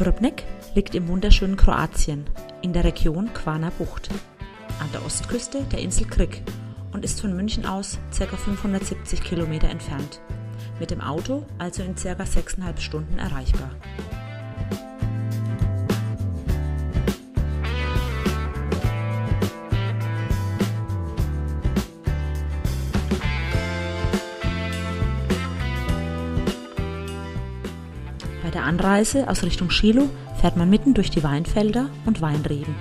Vrbnik liegt im wunderschönen Kroatien in der Region Kvarner Bucht an der Ostküste der Insel Krik und ist von München aus ca. 570 Kilometer entfernt. Mit dem Auto also in ca. 6,5 Stunden erreichbar. Bei der Anreise aus Richtung Schilo fährt man mitten durch die Weinfelder und Weinreben,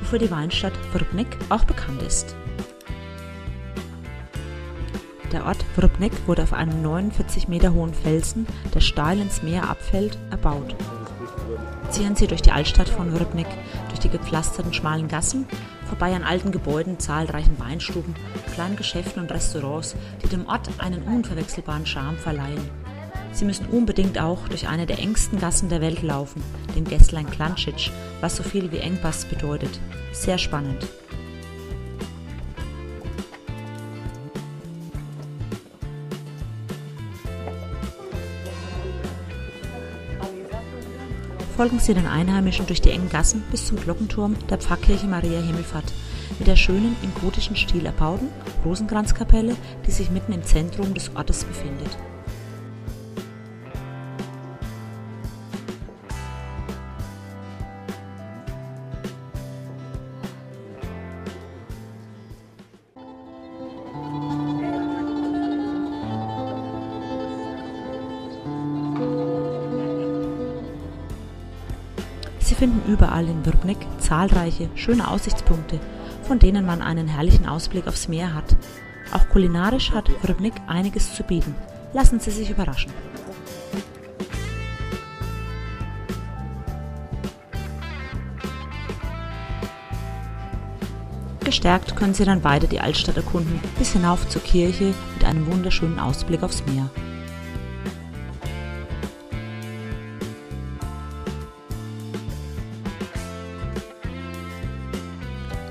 wofür die Weinstadt Vrbnik auch bekannt ist. Der Ort Vrbnik wurde auf einem 49 Meter hohen Felsen, der steil ins Meer abfällt, erbaut. Ziehen Sie durch die Altstadt von Vrbnik, durch die gepflasterten schmalen Gassen, vorbei an alten Gebäuden, zahlreichen Weinstuben, kleinen Geschäften und Restaurants, die dem Ort einen unverwechselbaren Charme verleihen. Sie müssen unbedingt auch durch eine der engsten Gassen der Welt laufen, den Gässlein Klancic, was so viel wie Engpass bedeutet. Sehr spannend. Folgen Sie den Einheimischen durch die engen Gassen bis zum Glockenturm der Pfarrkirche Maria Himmelfahrt mit der schönen im gotischen Stil erbauten Rosenkranzkapelle, die sich mitten im Zentrum des Ortes befindet. Finden überall in Vrbnik zahlreiche, schöne Aussichtspunkte, von denen man einen herrlichen Ausblick aufs Meer hat. Auch kulinarisch hat Vrbnik einiges zu bieten. Lassen Sie sich überraschen. Gestärkt können Sie dann weiter die Altstadt erkunden, bis hinauf zur Kirche mit einem wunderschönen Ausblick aufs Meer.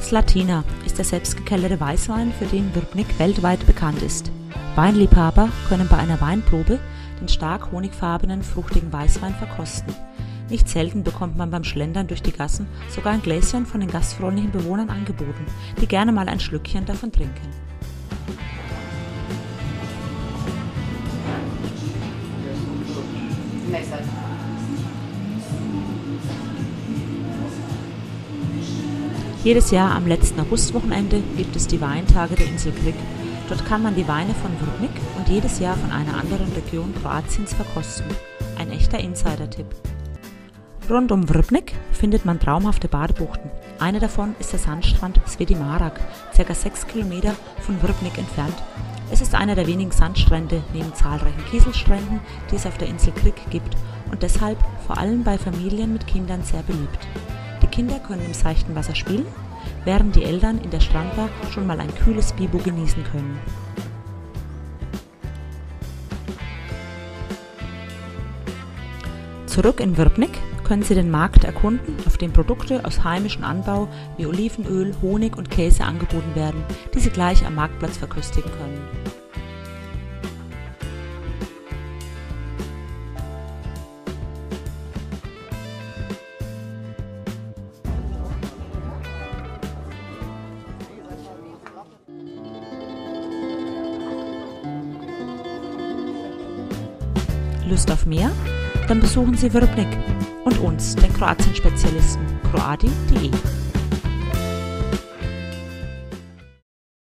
Slatina ist der selbstgekelterte Weißwein, für den Vrbnik weltweit bekannt ist. Weinliebhaber können bei einer Weinprobe den stark honigfarbenen, fruchtigen Weißwein verkosten. Nicht selten bekommt man beim Schlendern durch die Gassen sogar ein Gläschen von den gastfreundlichen Bewohnern angeboten, die gerne mal ein Schlückchen davon trinken. Jedes Jahr am letzten Augustwochenende gibt es die Weintage der Insel Krik. Dort kann man die Weine von Vrbnik und jedes Jahr von einer anderen Region Kroatiens verkosten. Ein echter Insider-Tipp. Rund um Vrbnik findet man traumhafte Badebuchten. Eine davon ist der Sandstrand Sveti Marak, ca. 6 Kilometer von Vrbnik entfernt. Es ist einer der wenigen Sandstrände neben zahlreichen Kieselstränden, die es auf der Insel Krik gibt und deshalb vor allem bei Familien mit Kindern sehr beliebt. Kinder können im seichten Wasser spielen, während die Eltern in der Strandbar schon mal ein kühles Bibo genießen können. Zurück in Vrbnik können Sie den Markt erkunden, auf dem Produkte aus heimischem Anbau wie Olivenöl, Honig und Käse angeboten werden, die Sie gleich am Marktplatz verköstigen können. Lust auf mehr? Dann besuchen Sie Vrbnik und uns, den Kroatien-Spezialisten, kroati.de.